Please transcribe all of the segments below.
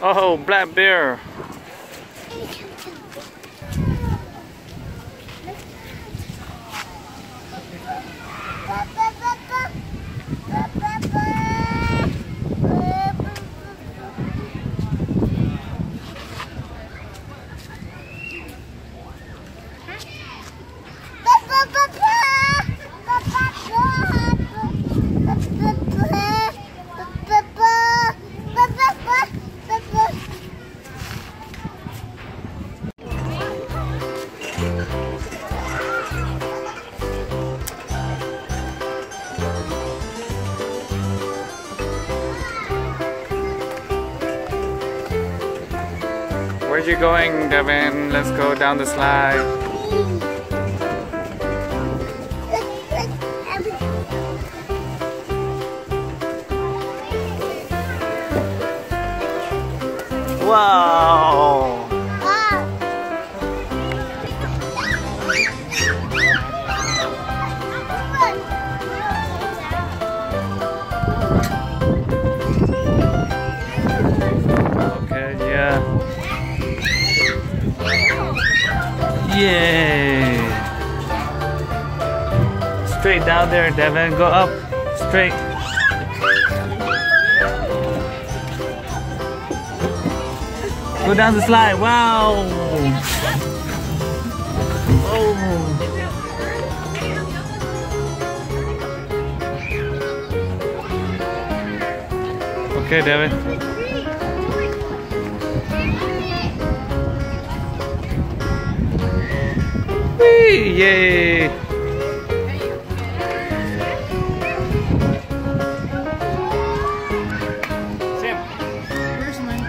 Oh, black bear. Where you going, Devan? Let's go down the slide. Wow! Yay! Straight down there, Devan. Go up. Straight. Go down the slide. Wow! Oh. Okay, Devan. Whee! Yay! Sam. Where's mine?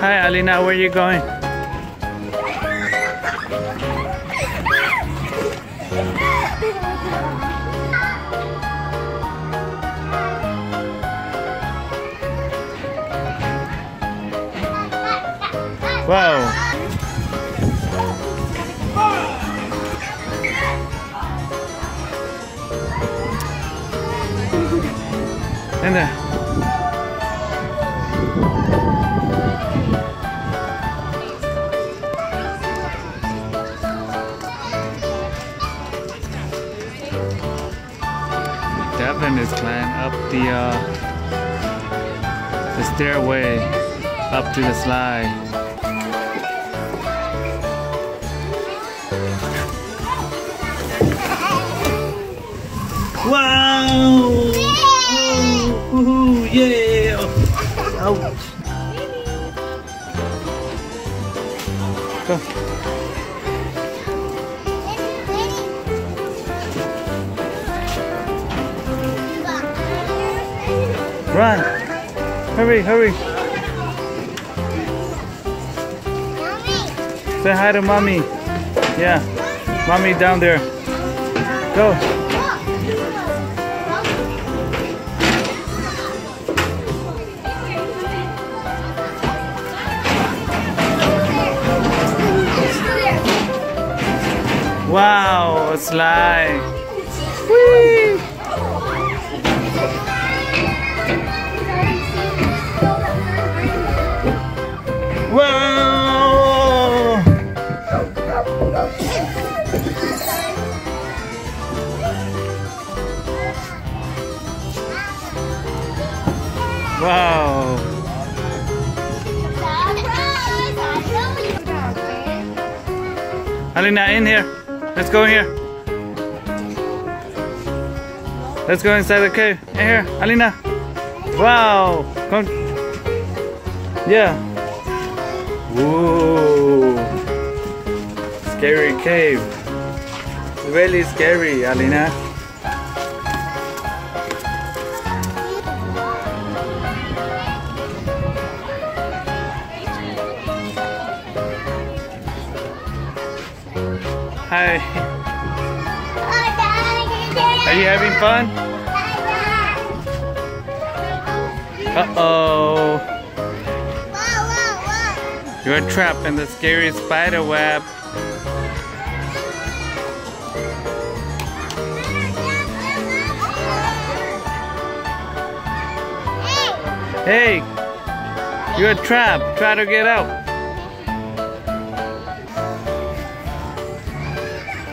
Hi, Alina. Where are you going? Wow. In there. Devan is climbing up the uh, the stairway up to the slide. Wow! Oh, woohoo, yeah! Ouch! Go. Run! Hurry, hurry! Say hi to mommy. Yeah, mommy down there. Go. Wow, slide. Whee! Whoa! Wow! Alina, in here. Let's go in here. Let's go inside the cave. In here, Alina. Wow! Come. Yeah. Whoa! Scary cave. Really scary, Alina. Hi. Are you having fun? Uh-oh. You're trapped in the scary spider web. Hey, you're trapped. Try to get out.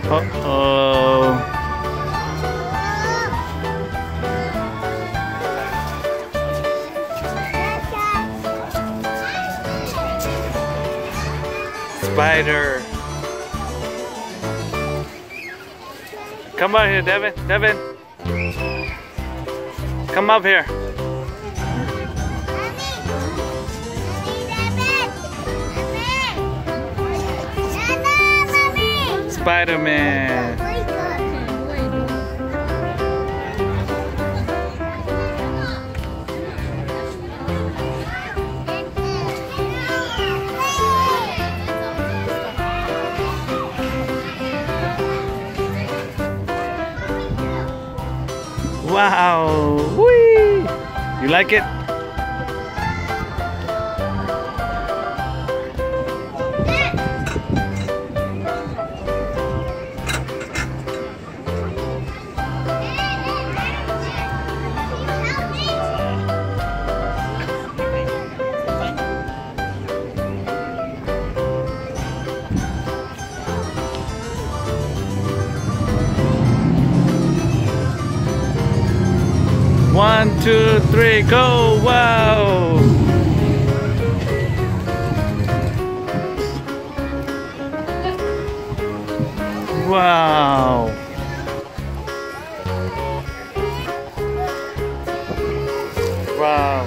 Uh-oh. Spider. Come out here, Devan. Devan. Come up here. Spider-Man. Wow. Whee! You like it? One, two, three, go! Wow! Wow! Wow!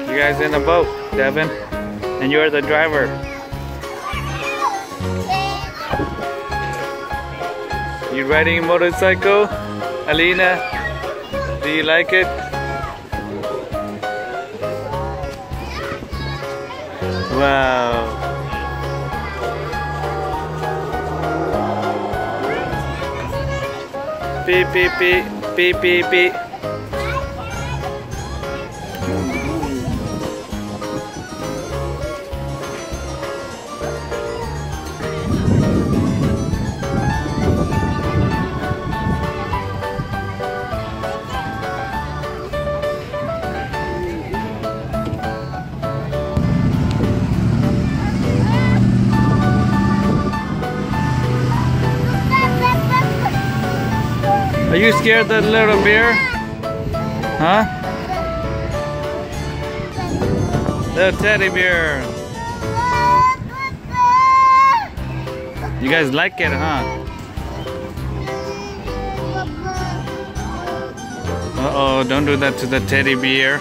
You guys in a boat, Devan, and you're the driver. You riding a motorcycle? Alina, do you like it? Wow. Beep, beep, beep, beep, beep, beep. Are you scared that little bear? Huh? Little teddy bear. You guys like it, huh? Uh-oh, don't do that to the teddy bear.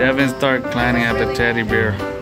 Devan start climbing at the teddy bear.